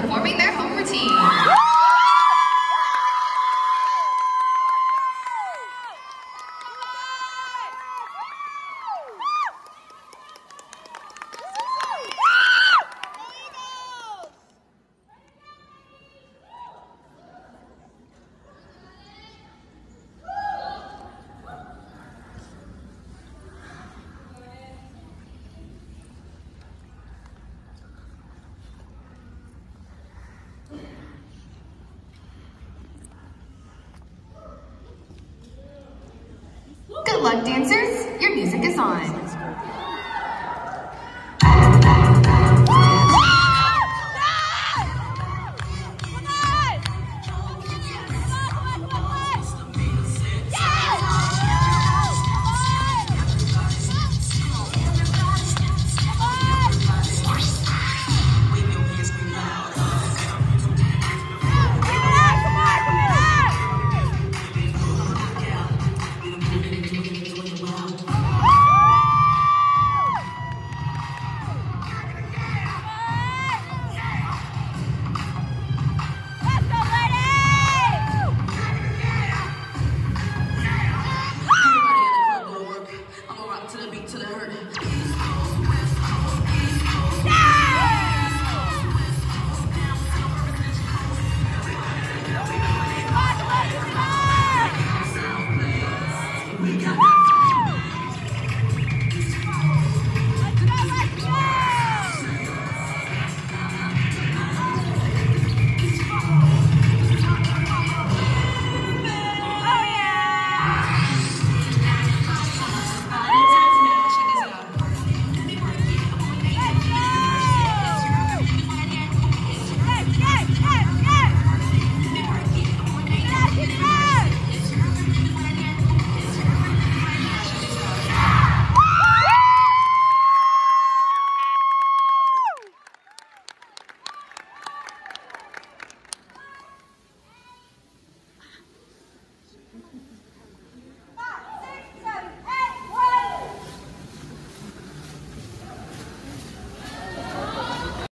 performing their home routine. Good luck, dancers. Your music is on. to the beat, to the hurt.